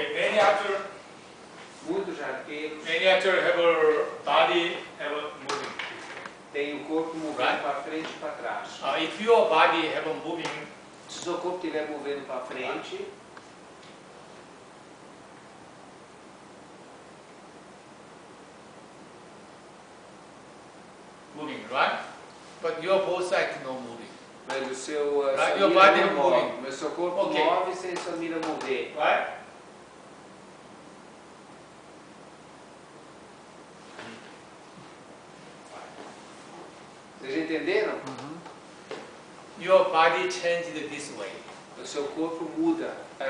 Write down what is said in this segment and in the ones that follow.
Okay, many actors, Muitos arqueiros many actors have a body have a moving. têm o corpo movendo Right. para frente e para trás. Uh, if your body have a moving, Se o seu corpo estiver movendo para frente, moving, right? But your both sides no moving, mas o seu, Right, sua your body moving. Mas seu corpo Okay. move sem sua mira mover. right? Vocês entenderam? Your body changed this way, O seu corpo muda, a,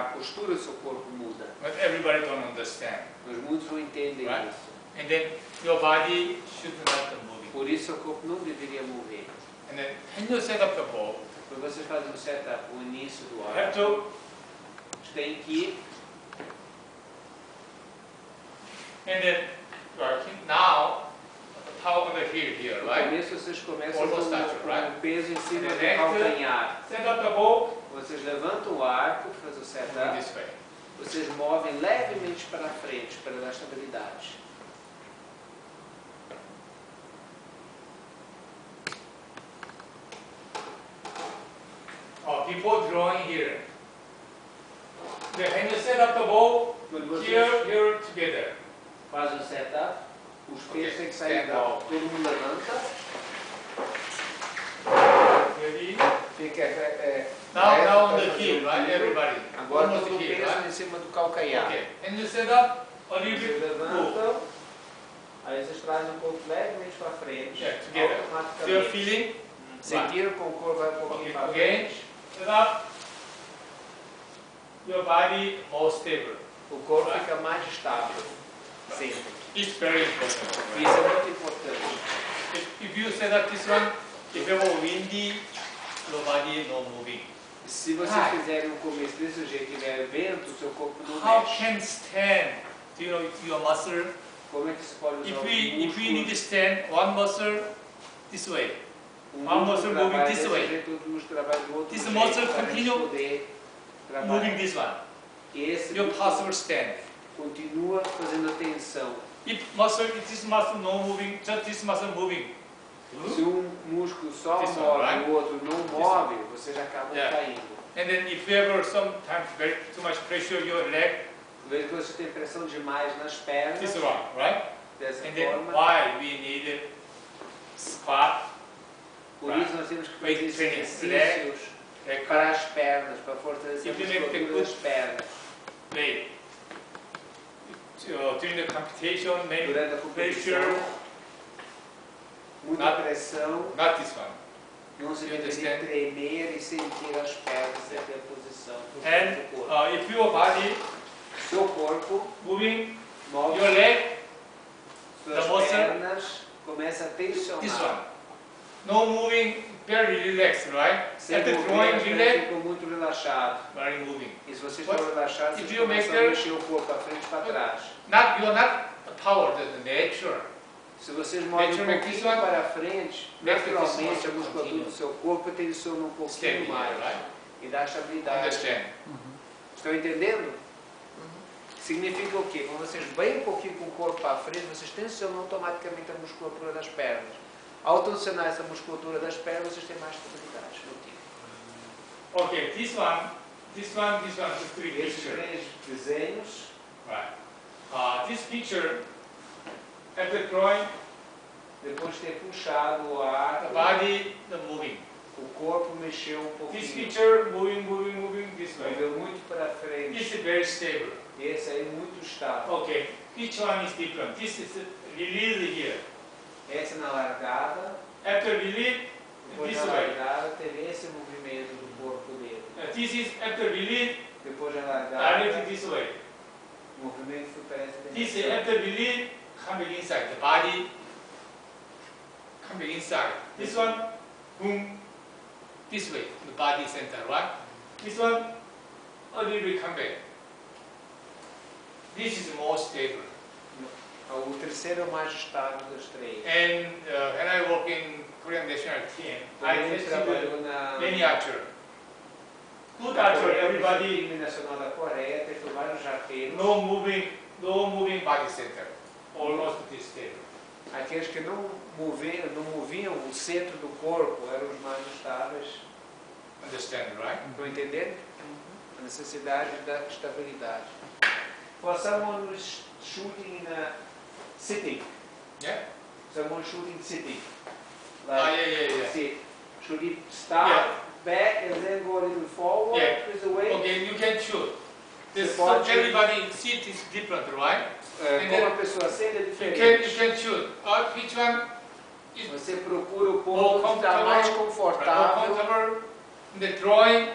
a postura do seu corpo muda. but everybody don't understand. Mas muitos não entendem Right. isso. And then your body should not moving. Por isso, seu corpo não deveria mover. And then when you set up the bow, Quando vocês fazem um setup, o início do ar, have to tem que And then working now, the the heel here, No right? começo vocês começam com, touch, com right? o peso em cima do calcanhar. Set up the bow, Vocês levantam o arco, fazem o moving setup, vocês movem levemente para frente para dar estabilidade. Oh, before drawing here. Then when you set up the bow, here, here together. fazem o setup, os pesos Ok, têm que sair stand da. Todo mundo levanta, Ready? fica é, now on para the heel, right? Everybody. Agora Almost todo o here, peso right? em cima do calcanhar. Okay. And you set up a little bit levantam, aí vocês trazem o corpo levemente para frente, Yeah, together. So you're automaticamente. feeling? Sentiram com o corpo vai um pouquinho Okay, para again. frente. Set up. Your body more stable. O corpo Right. fica mais estável. Sempre. It's very important. Isso é muito importante. If, if you set up this one, if have a windy, your body no moving. Se vocês Ah. fizerem um começo desse jeito e tiver vento, o seu corpo não How mexe. can stand? Do you know if your muscle? Como é que se pode usar If we if we need to stand one muscle this way, Um one músculo muscle moving this way. jeito, outro This jeito, muscle continue moving this one, E esse your possible stand. continua fazendo a tensão. If muscle, if this muscle no moving, just this muscle moving. Se um músculo só This move right? e o outro não move, vocês acabam Yeah. caindo. And then if you ever sometimes very too much pressure your leg, que você tem pressão demais nas pernas, this one, right? dessa And then forma. why we need squat, Por isso nós temos que fazer Weight exercícios leg, para as pernas, para fortalecer a musculatura das pernas. leg. Uh, during the competition, maybe Durante a competição, pressure, muita Not- pressão, not this one. não se You deveria understand? tremer e sentir as pernas e a posição do And do corpo. uh, if your body Seu corpo moving, move your leg, suas the muscle- pernas, começa a this tensionar. one. No moving, very relaxed, right? Sem as pernas relax, ficam muito relaxadas. very moving. E se If vocês you começam make a the- mexer o corpo para frente e para trás. Not you're not the power, the, the nature. Se vocês movem um pouquinho para frente, naturalmente a musculatura do seu corpo tensiona um pouquinho mais e dá estabilidade. Understand? Estão entendendo? Significa o quê? Quando vocês vêm um pouquinho com o corpo para frente, vocês tensionam automaticamente a musculatura das pernas. Ao tensionar essa musculatura das pernas, vocês têm mais estabilidade no tipo. Okay, this one, this one, this one, the three picture. três desenhos, Right. Uh, this picture, after drawing, depois de ter puxado o ar, the body, the moving. o corpo mexeu um This pouquinho. picture, moving, moving, moving this way. Moveu muito para frente. This is very stable. Esse aí muito estável. Okay, each one is different. This is release here. Essa na largada, After release, depois this way. largada teve esse movimento do corpo dele. Uh, this is after release, Depois na largada, directly this way. o movimento foi This is after release, coming inside. The body coming inside. This one, boom, this way, the body center, right? This one, a little bit come back. This is more stable. O terceiro é o mais estável dos três. And uh, when I work in Korean national team, Quando I tested na, many archer. good Na archer, everybody, time nacional da Coreia testou vários arqueiros. no moving, no moving body center, almost this stable. Aqueles que não moviam, não moviam o centro do corpo eram os mais estáveis. Understand, right? Estão entendendo? A necessidade da estabilidade. For someone who's shooting in a sitting, Yeah? someone shooting sitting, Ah, like yeah, yeah, yeah. sit, should he start Yeah. back and then go a little forward Yeah. with the weight? Okay, you can choose. This, so body- everybody seat is different, right? Eh, And como a pessoa sente é You can, you diferente. can. Uh, which one is Você procura o ponto que está mais comfortable, more confortável, comfortable in the drawing,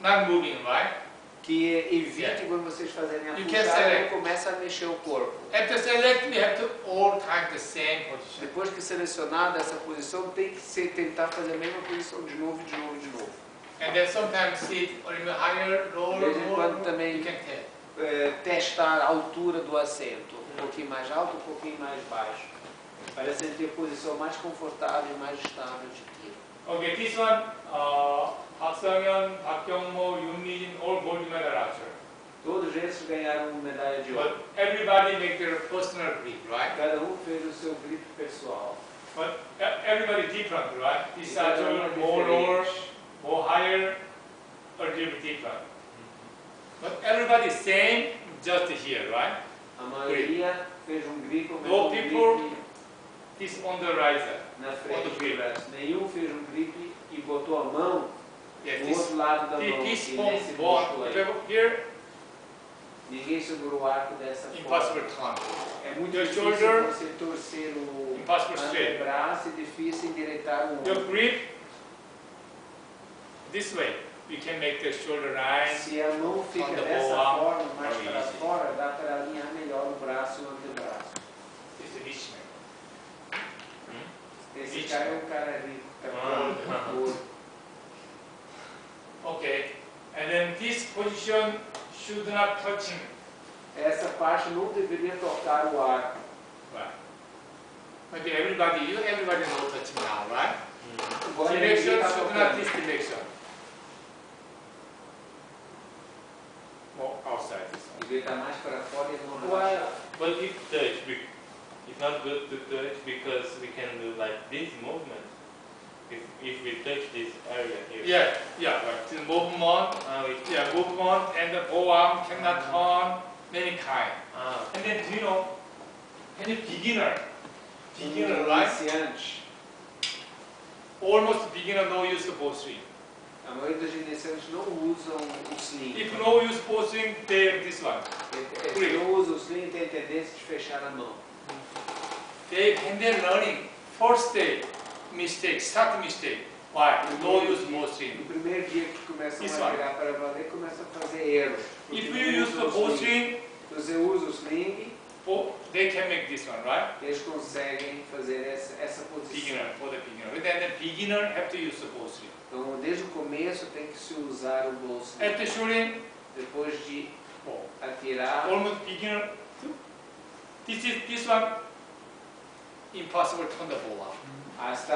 not moving, right? Que evite Yeah. quando vocês fazerem a puxada começa a mexer o corpo. After select, have to all time the same position. Depois que selecionada essa posição, tem que ser, tentar fazer a mesma posição de novo, de novo, de novo. And then sometimes sit a little higher, lower, De vez em lower. quando também You can tell. eh, testar a altura do assento, um pouquinho mais alto, um pouquinho mais baixo, para sentir a posição mais confortável e mais estável de tiro. Okay, this one, uh, Park Sang-yeon, Park Kyung-mo, Yoon Mi-jin, all gold medal archer. Todos esses ganharam medalha de But everybody make their personal grip, right? Cada um fez o seu grip pessoal. But everybody different, right? This archer more lower, more higher, a little different. But everybody same, just here, right? A maioria fez um grip, No people grip This on the riser. Na frente do do braço. Nenhum fez um grip e botou a mão no this, outro lado da mão. this e nesse músculo aí. Ninguém segurou o arco dessa forma. impossible turn. É muito Your difícil shoulder, você torcer o antebraço e difícil endireitar o Your ombro. grip, this way, you can make the shoulder nice. Se a mão fica dessa forma, mais very para easy. fora, dá para alinhar melhor o braço e o antebraço. This is rich man. Esse Isso. cara é um cara rico, é Ah. ouro. Okay, and then this position should not touching. Essa parte não deveria tocar o arco. Right. Maybe everybody, you everybody know touching now, right? Agora Direction ninguém tá should not this direction. More outside this one. Devia estar mais para fora e não Why? relaxar. But if touch, bec- it's not good to touch because we can do like this movement. If, if we touch this area here. Yeah, yeah, right. The movement, we, yeah, movement and the forearm cannot turn, many kind. ah, And then, do you know, when you beginner, beginner, Um right? iniciante. Almost beginner no use the bow swing. A maioria dos iniciantes não usam o sling. If no use bow swing, they have this one. Eles não usam o sling tem a tendência de fechar a mão. They, when they're learning, first day, mistake, start mistake. Why? No use swing. No primeiro dia que começam Isso a virar para valer, começam a fazer erros. If you use the o bow sling. swing, Se você usa o sling, bow- they can make this one, right? eles conseguem fazer essa, essa posição. Beginner, for the beginner. And then the beginner have to use the bow swing. Então, desde o começo tem que se usar o bolso. After shooting, Depois de bow. atirar, Almost beginner. This is this one. Impossible to turn the bow up. ah, This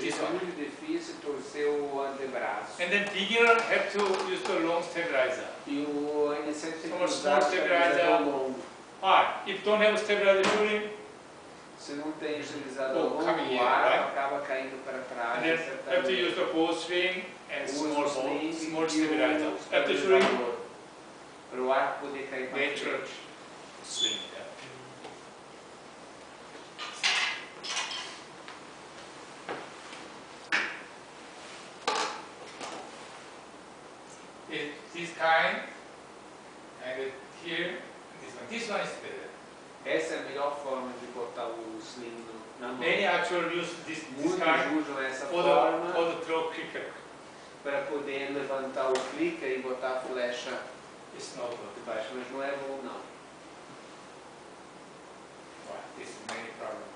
jeito, é one. muito difícil torcer o antebraço. And then beginner have to use the long stabilizer. E o iniciante tem que usar stabilizer. longo. Why? If don't have stabilizer shooting, Se não tem estabilizador Oh, longo, o ar right? acaba caindo para trás. and then have to use the bow string and small sling small stabilizer. After shooting. Para o ar poder cair para Natural. swing. forma de botar o sling na mão. Many actually use this, usam essa for forma for the throw clicker. para poder levantar o clicker e botar a flecha debaixo, mas não é bom não. Wow, this is many problems.